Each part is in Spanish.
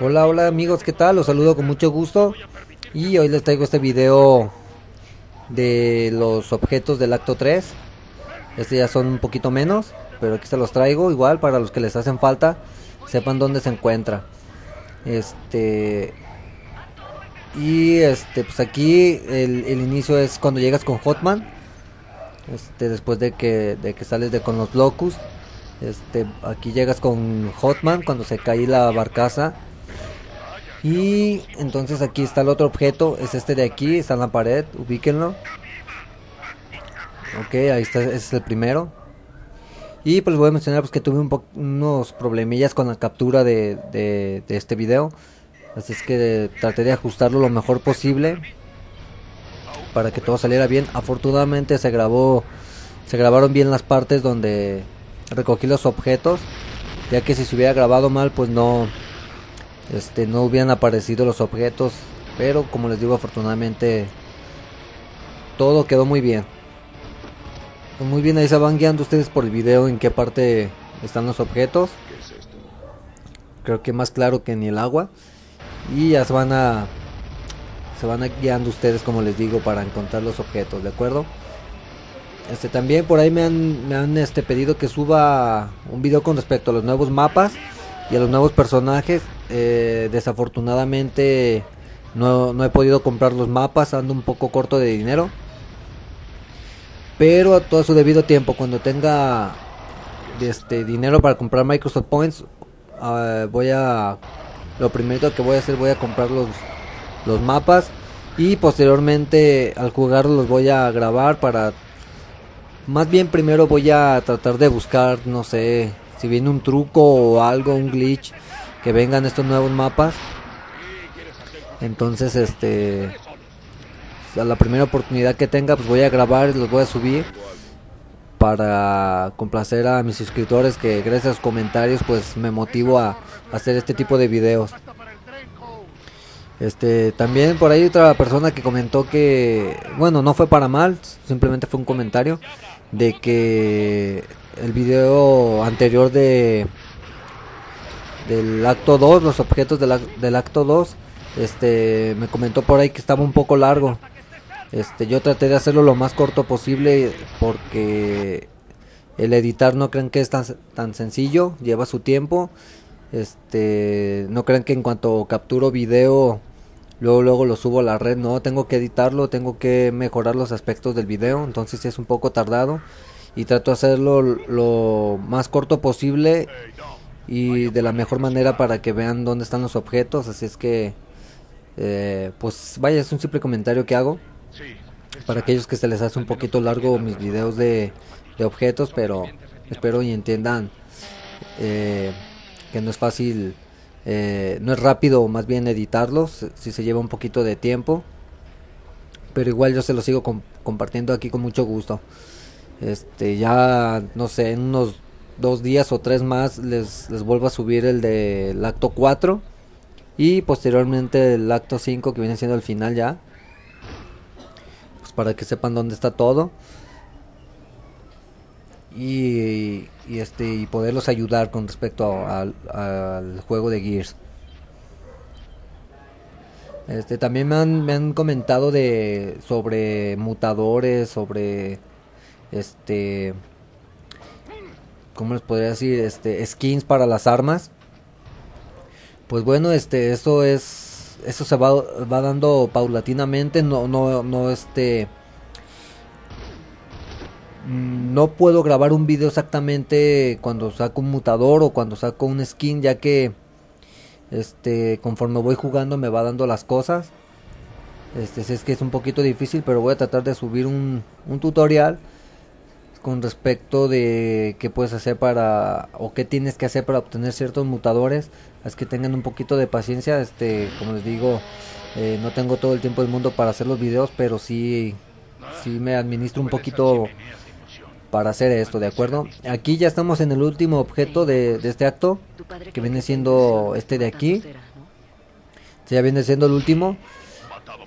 Hola, hola amigos, ¿qué tal? Los saludo con mucho gusto y hoy les traigo este video de los objetos del acto 3. Este ya son un poquito menos, pero aquí se los traigo igual para los que les hacen falta, sepan dónde se encuentra. Este y este pues aquí el, el inicio es cuando llegas con Hotman. Este después de que de que sales de con los Locus. Este aquí llegas con Hotman cuando se cae la barcaza y entonces aquí está el otro objeto, es este de aquí, está en la pared, ubíquenlo. Ok, ahí está, ese es el primero. Y pues voy a mencionar pues, que tuve un unos problemillas con la captura de, de, este video. Así es que traté de ajustarlo lo mejor posible para que todo saliera bien. Afortunadamente se grabó, se grabaron bien las partes donde recogí los objetos, ya que si se hubiera grabado mal pues no, este no hubieran aparecido los objetos pero como les digo afortunadamente todo quedó muy bien. Pues muy bien ahí se van guiando ustedes por el video en qué parte están los objetos. Creo que más claro que ni el agua. Y ya se van a se van a guiando ustedes como les digo para encontrar los objetos de acuerdo este también por ahí me han, me han este pedido que suba un video con respecto a los nuevos mapas y a los nuevos personajes. Eh, desafortunadamente no, he podido comprar los mapas, ando un poco corto de dinero. Pero a todo su debido tiempo, cuando tenga este dinero para comprar Microsoft Points, ah, voy a lo primero que voy a hacer voy a comprar los, los mapas y posteriormente al jugar los voy a grabar para más bien primero voy a tratar de buscar no sé si viene un truco o algo, un glitch, que vengan estos nuevos mapas. Entonces, este, a la primera oportunidad que tenga, pues voy a grabar y los voy a subir para complacer a mis suscriptores que gracias a sus comentarios pues me motivo a, hacer este tipo de videos. Este, también por ahí otra persona que comentó que, bueno, no fue para mal, simplemente fue un comentario de que el video anterior de del acto 2, los objetos del, del acto 2, este me comentó por ahí que estaba un poco largo. Este, yo traté de hacerlo lo más corto posible porque el editar no crean que es tan, tan sencillo, lleva su tiempo. Este, no crean que en cuanto capturo video luego luego lo subo a la red, no, tengo que editarlo, tengo que mejorar los aspectos del video, entonces es un poco tardado y trato de hacerlo lo más corto posible y de la mejor manera para que vean dónde están los objetos. Así es que, eh, pues vaya, es un simple comentario que hago. Para aquellos que se les hace un poquito largo mis videos de, objetos, pero espero y entiendan eh, que no es fácil, eh, no es rápido más bien editarlos, si se lleva un poquito de tiempo. Pero igual yo se los sigo compartiendo aquí con mucho gusto. Este, ya, no sé, en unos dos días o tres más les, les vuelvo a subir el del acto 4 y posteriormente el acto 5 que viene siendo el final ya. Pues para que sepan dónde está todo. Y, y este y poderlos ayudar con respecto al juego de Gears. Este también me han, me han comentado de sobre mutadores, sobre este ¿cómo les podría decir? Este skins para las armas. Pues bueno, este eso es eso se va, va dando paulatinamente, no no no este no puedo grabar un video exactamente cuando saco un mutador o cuando saco un skin ya que este conforme voy jugando me va dando las cosas este es que es un poquito difícil pero voy a tratar de subir un, un tutorial con respecto de qué puedes hacer para o qué tienes que hacer para obtener ciertos mutadores es que tengan un poquito de paciencia este como les digo eh, no tengo todo el tiempo del mundo para hacer los videos pero sí sí me administro un poquito para hacer esto de acuerdo aquí ya estamos en el último objeto de, este acto que viene siendo este de aquí. Ya viene siendo el último.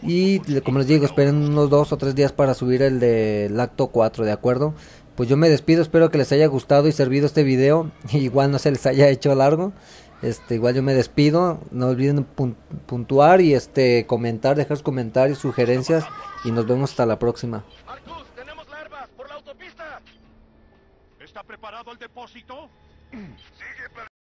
Y como les digo esperen unos dos o tres días para subir el del acto 4 de acuerdo pues yo me despido, espero que les haya gustado y servido este video, igual no se les haya hecho largo, Este, igual yo me despido. No olviden puntuar y este comentar, dejar sus comentarios, sugerencias y nos vemos hasta la próxima. Tenemos por la autopista. ¿Está preparado el depósito? Sigue